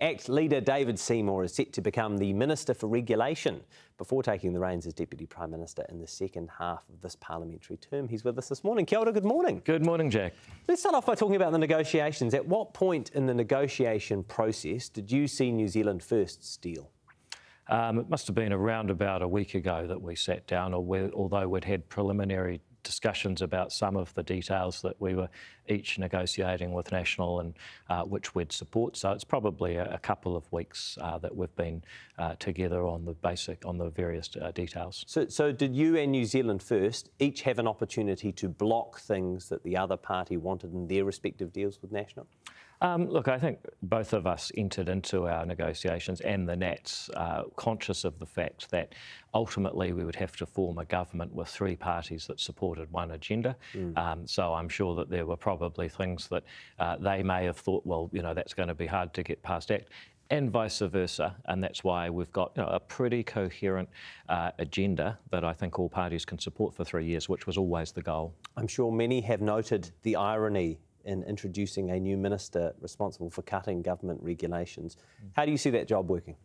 ACT leader David Seymour is set to become the Minister for Regulation before taking the reins as Deputy Prime Minister in the second half of this parliamentary term. He's with us this morning. Kia ora, good morning. Good morning, Jack. Let's start off by talking about the negotiations. At what point in the negotiation process did you see New Zealand first deal? Um, it must have been around about a week ago that we sat down, although we'd had preliminary discussions about some of the details that we were each negotiating with National and uh, which we'd support. So it's probably a, a couple of weeks uh, that we've been uh, together on the basic, on the various uh, details. So, so did you and New Zealand First each have an opportunity to block things that the other party wanted in their respective deals with National? Um, look, I think both of us entered into our negotiations and the Nats uh, conscious of the fact that ultimately we would have to form a government with three parties that supported one agenda. Mm. Um, so I'm sure that there were probably things that uh, they may have thought, well, you know, that's going to be hard to get past ACT and vice versa. And that's why we've got you know, a pretty coherent uh, agenda that I think all parties can support for three years, which was always the goal. I'm sure many have noted the irony in introducing a new minister responsible for cutting government regulations. How do you see that job working?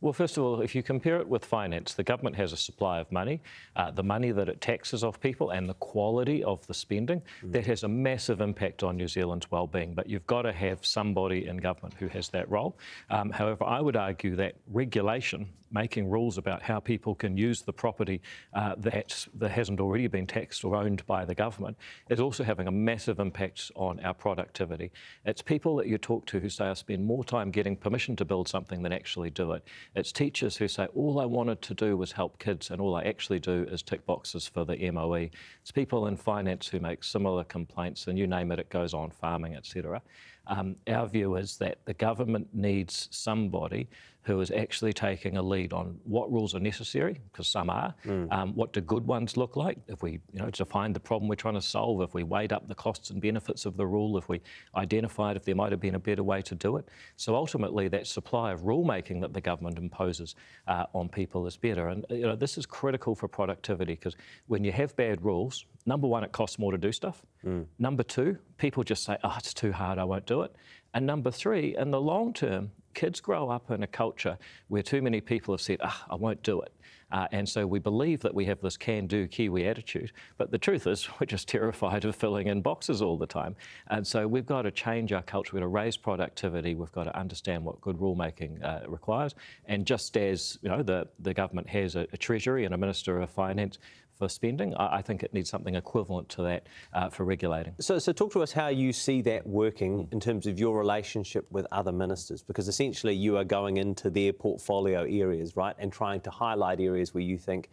Well, first of all, if you compare it with finance, the government has a supply of money, uh, the money that it taxes off people and the quality of the spending, mm. that has a massive impact on New Zealand's well-being. But you've got to have somebody in government who has that role. Um, however, I would argue that regulation, making rules about how people can use the property uh, that, that hasn't already been taxed or owned by the government, is also having a massive impact on our productivity. It's people that you talk to who say I spend more time getting permission to build something than actually do it. It's teachers who say, all I wanted to do was help kids, and all I actually do is tick boxes for the MOE. It's people in finance who make similar complaints, and you name it, it goes on, farming, etc. Um, our view is that the government needs somebody who is actually taking a lead on what rules are necessary, because some are, mm. um, what do good ones look like, if we you know, define the problem we're trying to solve, if we weighed up the costs and benefits of the rule, if we identified if there might have been a better way to do it. So ultimately, that supply of rulemaking that the government imposes uh, on people is better. And you know, this is critical for productivity, because when you have bad rules, number one, it costs more to do stuff. Mm. Number two, people just say, oh, it's too hard, I won't do it. And number three, in the long term, kids grow up in a culture where too many people have said, ah, I won't do it. Uh, and so we believe that we have this can do Kiwi attitude. But the truth is, we're just terrified of filling in boxes all the time. And so we've got to change our culture. We've got to raise productivity. We've got to understand what good rulemaking uh, requires. And just as you know, the, the government has a, a Treasury and a Minister of Finance, for spending. I, think it needs something equivalent to that uh, for regulating. So, so talk to us how you see that working in terms of your relationship with other ministers, because essentially you are going into their portfolio areas, right, and trying to highlight areas where you think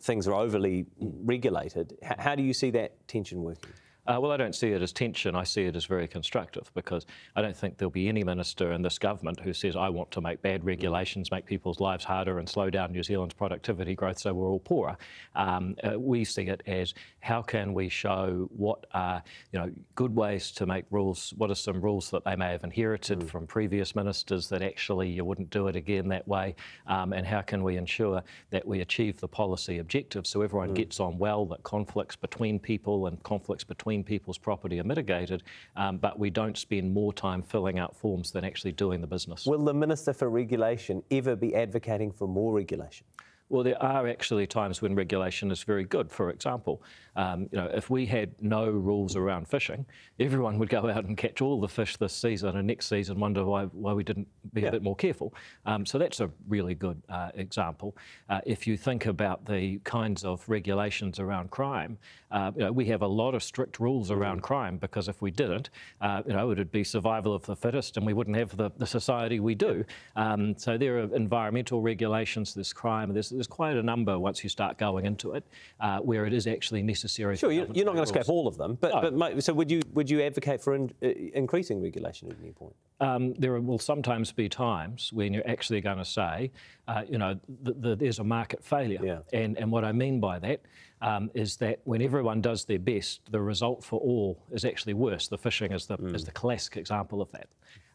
things are overly regulated. how do you see that tension working? Uh, well, I don't see it as tension. I see it as very constructive because I don't think there'll be any minister in this government who says, I want to make bad regulations, make people's lives harder and slow down New Zealand's productivity growth so we're all poorer. Um, uh, we see it as how can we show what are you know, good ways to make rules, what are some rules that they may have inherited mm. from previous ministers that actually you wouldn't do it again that way, um, and how can we ensure that we achieve the policy objectives so everyone mm. gets on well, that conflicts between people and conflicts between people's property are mitigated, um, but we don't spend more time filling out forms than actually doing the business. Will the Minister for Regulation ever be advocating for more regulation? Well, there are actually times when regulation is very good. For example, um, you know, if we had no rules around fishing, everyone would go out and catch all the fish this season, and next season wonder why, why we didn't be yeah. a bit more careful. Um, so that's a really good uh, example. Uh, if you think about the kinds of regulations around crime, uh, you know, we have a lot of strict rules around crime because if we didn't, uh, you know, it would be survival of the fittest, and we wouldn't have the, the society we do. Um, so there are environmental regulations, there's crime, there's there's quite a number once you start going into it, uh, where it is actually necessary. Sure, you're, you're not going to scrap all of them, but, no. but so would you would you advocate for in, uh, increasing regulation at any point? Um, there will sometimes be times when you're actually going to say, uh, you know, th- th- there's a market failure, yeah. and and what I mean by that um, is that when everyone does their best, the result for all is actually worse. The fishing is the mm. is the classic example of that.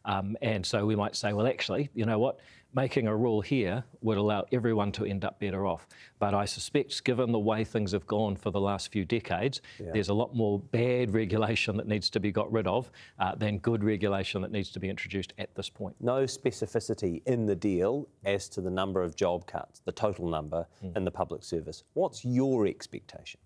Um, and so we might say, well, actually, you know what? Making a rule here would allow everyone to end up better off. But I suspect, given the way things have gone for the last few decades, yeah. there's a lot more bad regulation that needs to be got rid of uh, than good regulation that needs to be introduced at this point. No specificity in the deal as to the number of job cuts, the total number mm. in the public service. What's your expectation?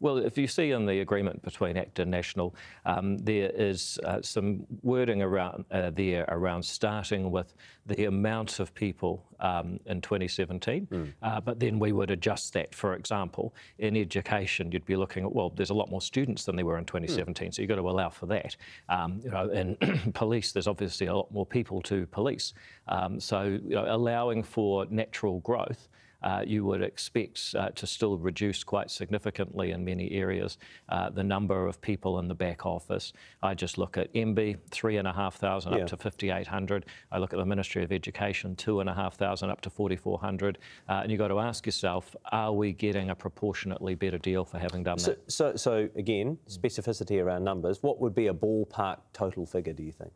Well, if you see in the agreement between ACT and National, um, there is uh, some wording around uh, there around starting with the amount of people um, in 2017, mm. uh, but then we would adjust that. For example, in education, you'd be looking at well, there's a lot more students than there were in 2017, mm. so you've got to allow for that. Um, you know, in police, there's obviously a lot more people to police, um, so you know, allowing for natural growth uh, you would expect uh, to still reduce quite significantly in many areas uh, the number of people in the back office. I just look at MBIE, 3,500 yeah. up to 5,800. I look at the Ministry of Education, 2,500 up to 4,400. Uh, and you've got to ask yourself, are we getting a proportionately better deal for having done so, that? So, so again, specificity around numbers. What would be a ballpark total figure, do you think?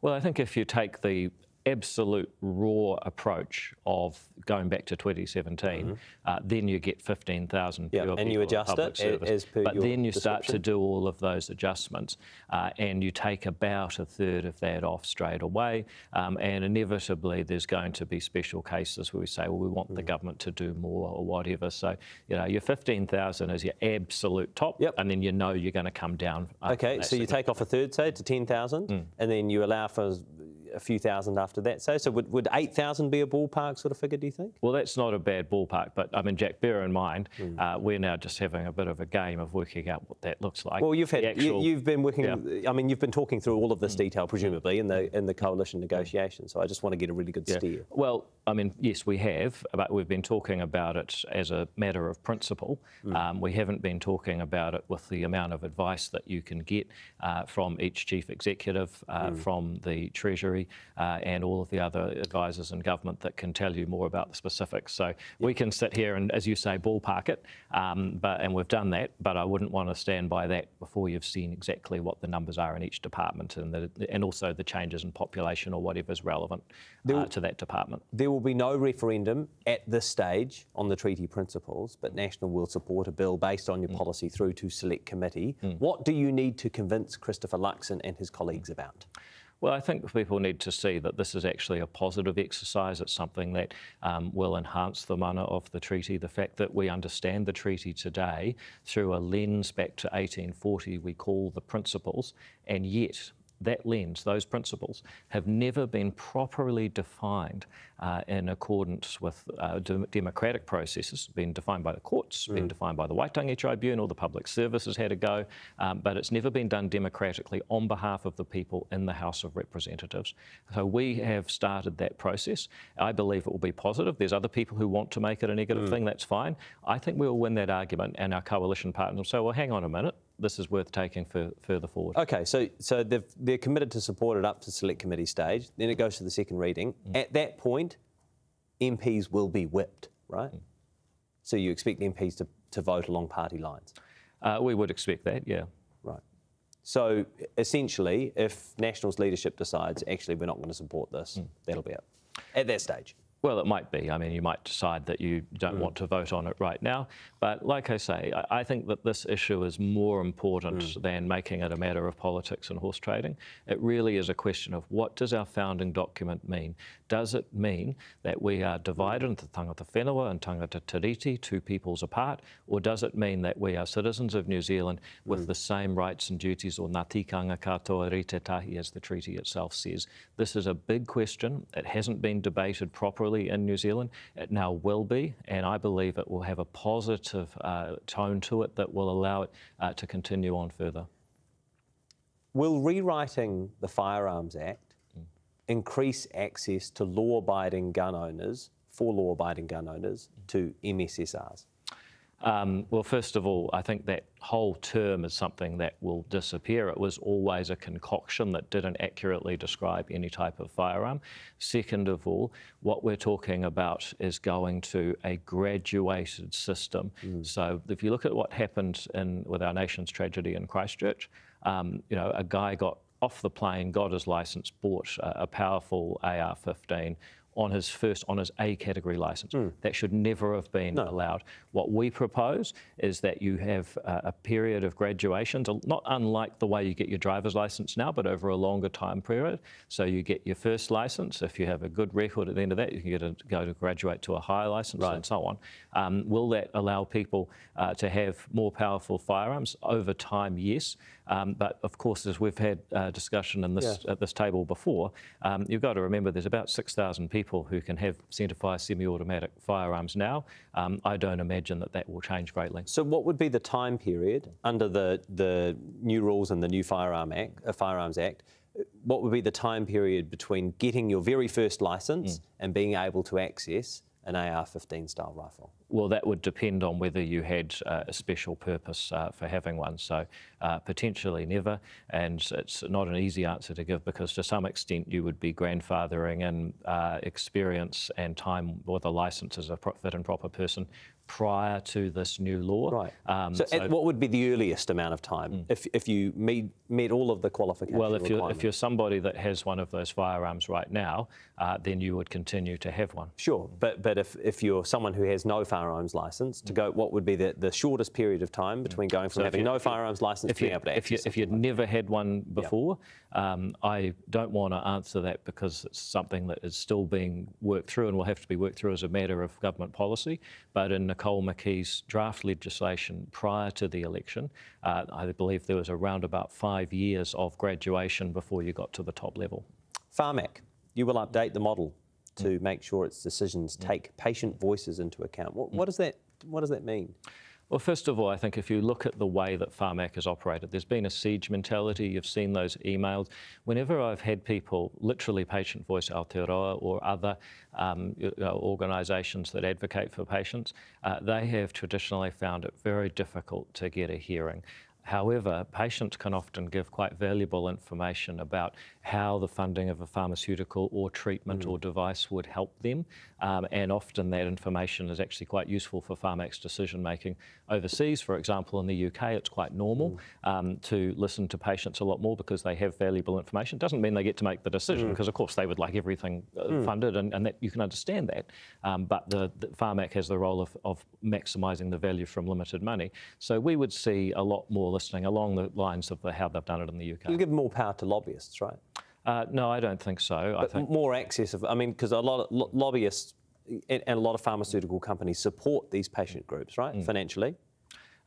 Well, I think if you take the absolute raw approach of going back to 2017, mm-hmm. uh, then you get 15,000 yeah, and you adjust it service. as per But then you start to do all of those adjustments, uh, and you take about a third of that off straight away. Um, and inevitably, there's going to be special cases where we say, well, we want mm. the government to do more or whatever. So, you know, your 15,000 is your absolute top, yep. and then you know you're going to come down. Okay, so you take off a third, say, to 10,000, mm. and then you allow for a few thousand after that. So, so would, would 8,000 be a ballpark sort of figure, do you think? Well, that's not a bad ballpark, but I mean, Jack, bear in mind, mm. uh, we're now just having a bit of a game of working out what that looks like. Well, you've had, actual, you, have been working, yeah. I mean, you've been talking through all of this mm. detail, presumably, in the in the coalition negotiations. So I just want to get a really good yeah. steer. Well, I mean, yes, we have, but we've been talking about it as a matter of principle. Mm. Um, we haven't been talking about it with the amount of advice that you can get uh, from each chief executive, uh, mm. from the Treasury, uh, and all of the other advisors in government that can tell you more about the specifics. So yep. we can sit here and, as you say, ballpark it, um, but and we've done that. But I wouldn't want to stand by that before you've seen exactly what the numbers are in each department, and the, and also the changes in population or whatever is relevant uh, to that department. There will be no referendum at this stage on the treaty principles, but National will support a bill based on your mm. policy through to select committee. Mm. What do you need to convince Christopher Luxon and his colleagues about? Well, I think people need to see that this is actually a positive exercise. It's something that um, will enhance the mana of the treaty. The fact that we understand the treaty today through a lens back to 1840 we call the principles, and yet that lens, those principles, have never been properly defined uh, in accordance with uh, de- democratic processes, been defined by the courts, mm. been defined by the Waitangi Tribunal, the public services had a go, um, but it's never been done democratically on behalf of the people in the House of Representatives. So we have started that process. I believe it will be positive. There's other people who want to make it a negative mm. thing, that's fine. I think we will win that argument, and our coalition partners will say, well, hang on a minute this is worth taking for, further forward. Okay, so so they're committed to support it up to select committee stage. Then it goes to the second reading. Mm. At that point, MPs will be whipped, right? Mm. So you expect MPs to, to vote along party lines? Uh, we would expect that, yeah. Right. So essentially, if Nationals leadership decides actually we're not going to support this, mm. that'll be it at that stage. Well, it might be. I mean, you might decide that you don't mm. want to vote on it right now. But like I say, I, I think that this issue is more important mm. than making it a matter of politics and horse trading. It really is a question of what does our founding document mean? Does it mean that we are divided into tangata whenua and tangata tiriti, two peoples apart? Or does it mean that we are citizens of New Zealand with mm. the same rights and duties or ngā tikanga katoa rite tahi as the treaty itself says? This is a big question. It hasn't been debated properly in New Zealand. It now will be, and I believe it will have a positive uh, tone to it that will allow it uh, to continue on further. Will rewriting the Firearms Act mm. increase access to law abiding gun owners, for law abiding gun owners, mm. to MSSAs? Um, well, first of all, I think that whole term is something that will disappear. It was always a concoction that didn't accurately describe any type of firearm. Second of all, what we're talking about is going to a graduated system. Mm. So if you look at what happened in, with our nation's tragedy in Christchurch, um, you know, a guy got off the plane, got his license, bought a, a powerful AR-15, on his first, on his A category licence. Mm. That should never have been no. allowed. What we propose is that you have a, a period of graduation, not unlike the way you get your driver's licence now, but over a longer time period. So you get your first licence. If you have a good record at the end of that, you can get a, go to graduate to a higher licence right. and so on. Um, will that allow people uh, to have more powerful firearms over time? Yes. Um, but of course, as we've had uh, discussion in this, yeah. at this table before, um, you've got to remember there's about 6,000 people who can have centre-fire semi-automatic firearms now. Um, I don't imagine that that will change greatly. So what would be the time period under the, the new rules and the new Firearm Act, uh, Firearms Act what would be the time period between getting your very first license mm. and being able to access an AR-15 style rifle? Well, that would depend on whether you had uh, a special purpose uh, for having one. So uh, potentially never, and it's not an easy answer to give because to some extent you would be grandfathering in uh, experience and time with a license as a fit and proper person prior to this new law. Right. Um, so, so what would be the earliest amount of time mm. if, if you meet, met all of the qualifications? Well, if you're, if you're somebody that has one of those firearms right now, uh, then you would continue to have one. Sure, but but if, if you're someone who has no firearms license, to mm. go, what would be the, the shortest period of time between going from so having no firearms license to being able to if you, if you'd like never had one before, um, I don't want to answer that because it's something that is still being worked through and will have to be worked through as a matter of government policy. But in Nicole McKee's draft legislation prior to the election, uh, I believe there was around about five years of graduation before you got to the top level. Pharmac, you will update the model to mm. make sure its decisions mm. take patient voices into account. What, mm. what, does that, what does that mean? Well, first of all, I think if you look at the way that Pharmac has operated, there's been a siege mentality. You've seen those emails. Whenever I've had people, literally Patient Voice Aotearoa or other um, know, organisations that advocate for patients, uh, they have traditionally found it very difficult to get a hearing. However, patients can often give quite valuable information about how the funding of a pharmaceutical or treatment mm. or device would help them. Um, and often that information is actually quite useful for Pharmac's decision making. Overseas, for example, in the UK, it's quite normal mm. um, to listen to patients a lot more because they have valuable information. It doesn't mean they get to make the decision mm. because, of course, they would like everything uh, mm. funded and, and, that you can understand that. Um, but the, the Pharmac has the role of, of maximising the value from limited money. So we would see a lot more listening along the lines of the, how they've done it in the UK. You give more power to lobbyists, right? Uh, no, I don't think so. But I think more access of, I mean, because a lot of lo lobbyists and, and, a lot of pharmaceutical companies support these patient groups, right, mm. financially.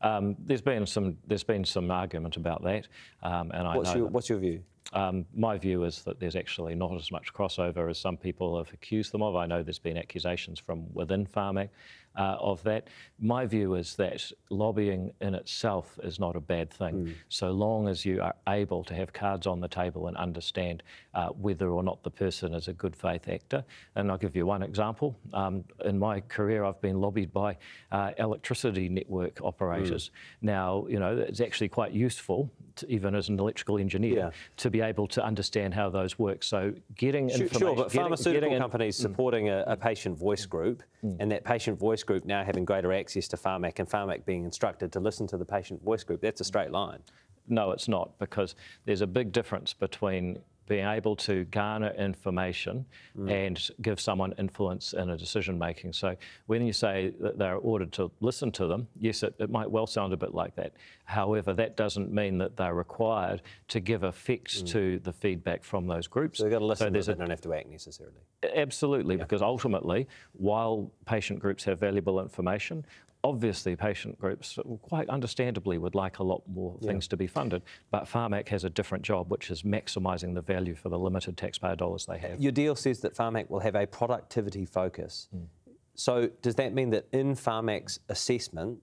Um, there's been some there's been some argument about that, um, and I what's your, what's your view? Um, my view is that there's actually not as much crossover as some people have accused them of. I know there's been accusations from within Pharmac uh, of that. My view is that lobbying in itself is not a bad thing, mm. so long as you are able to have cards on the table and understand uh, whether or not the person is a good faith actor. And I'll give you one example. Um, in my career, I've been lobbied by uh, electricity network operators. Mm. Now, you know, it's actually quite useful, to, even as an electrical engineer, yeah. to be able to understand how those work. So getting sure, information... Sure, but getting, pharmaceutical getting companies in, mm. supporting a, a, patient voice group mm. and that patient voice group now having greater access to Pharmac and Pharmac being instructed to listen to the patient voice group, that's a straight line. No, it's not, because there's a big difference between being able to garner information mm. and give someone influence in a decision making. So when you say that they're ordered to listen to them, yes, it, it might well sound a bit like that. However, that doesn't mean that they're required to give effect mm. to the feedback from those groups. So they've got to listen, so they don't have to act necessarily. Absolutely, yeah. because ultimately, while patient groups have valuable information, obviously patient groups quite understandably would like a lot more yeah. things to be funded, but Pharmac has a different job, which is maximising the value for the limited taxpayer dollars they have. Your deal says that Pharmac will have a productivity focus. Mm. So does that mean that in Pharmac's assessment,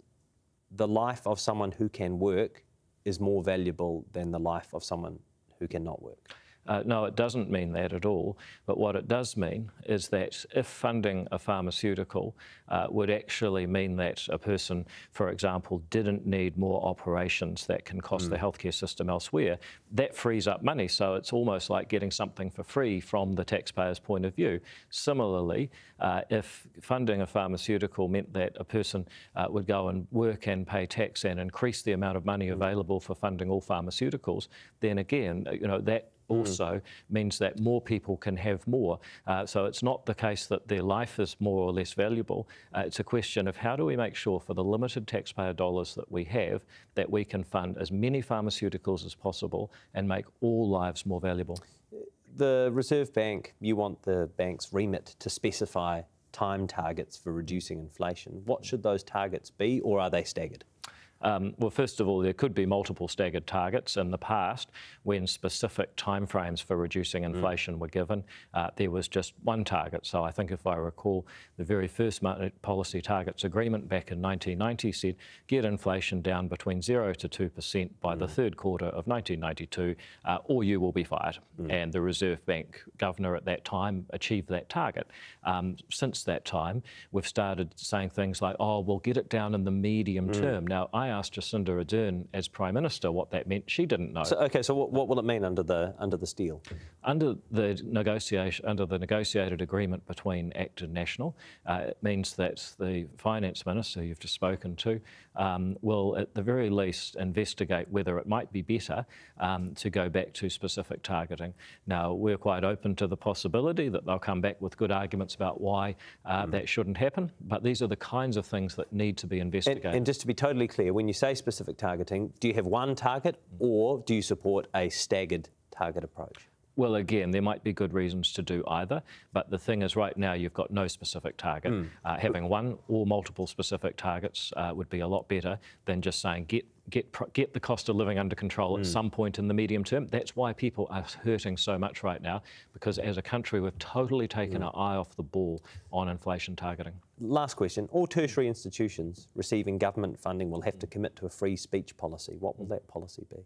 the life of someone who can work is more valuable than the life of someone who cannot work? Uh, no, it doesn't mean that at all. But what it does mean is that if funding a pharmaceutical uh, would actually mean that a person, for example, didn't need more operations that can cost mm. the healthcare system elsewhere, that frees up money. So it's almost like getting something for free from the taxpayer's point of view. Similarly, uh, if funding a pharmaceutical meant that a person uh, would go and work and pay tax and increase the amount of money mm. available for funding all pharmaceuticals, then again, you know, that also means that more people can have more. Uh, so it's not the case that their life is more or less valuable. Uh, it's a question of how do we make sure for the limited taxpayer dollars that we have that we can fund as many pharmaceuticals as possible and make all lives more valuable. The Reserve Bank, you want the bank's remit to specify time targets for reducing inflation. What should those targets be, or are they staggered? Um, well, first of all, there could be multiple staggered targets. In the past, when specific timeframes for reducing mm. inflation mm. were given, uh, there was just one target. So I think if I recall, the very first policy targets agreement back in 1990 said get inflation down between 0 to 2% by mm. the third quarter of 1992, uh, or you will be fired. Mm. And the Reserve Bank governor at that time achieved that target. Um, since that time, we've started saying things like, oh, we'll get it down in the medium mm. term. Now, I asked Jacinda Ardern as Prime Minister what that meant. She didn't know. So, okay, so what, what will it mean under the under this deal? Under the negotiation, under the negotiated agreement between ACT and National, uh, it means that the Finance Minister you've just spoken to um, will, at the very least, investigate whether it might be better um, to go back to specific targeting. Now, we're quite open to the possibility that they'll come back with good arguments about why uh, mm. that shouldn't happen, but these are the kinds of things that need to be investigated. And, and just to be totally clear, when you say specific targeting, do you have one target or do you support a staggered target approach? Well, again, there might be good reasons to do either, but the thing is, right now you've got no specific target. Mm. Uh, having one or multiple specific targets uh, would be a lot better than just saying get get get the cost of living under control mm. at hmm. some point in the medium term. That's why people are hurting so much right now, because as a country we've totally taken mm. our eye off the ball on inflation targeting. Last question: All tertiary institutions receiving government funding will have to commit to a free speech policy. What will that policy be?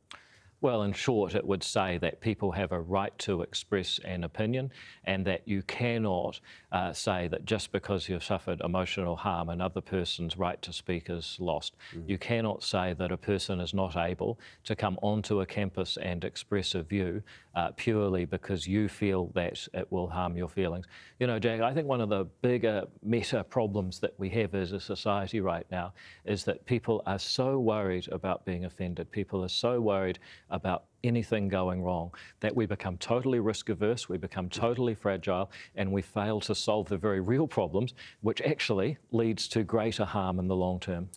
Well, in short, it would say that people have a right to express an opinion and that you cannot uh, say that just because you've suffered emotional harm, another person's right to speak is lost. Mm. You cannot say that a person is not able to come onto a campus and express a view uh, purely because you feel that it will harm your feelings. You know, Jack, I think one of the bigger meta problems that we have as a society right now is that people are so worried about being offended. People are so worried about anything going wrong, that we become totally risk averse, we become totally fragile, and we fail to solve the very real problems, which actually leads to greater harm in the long term.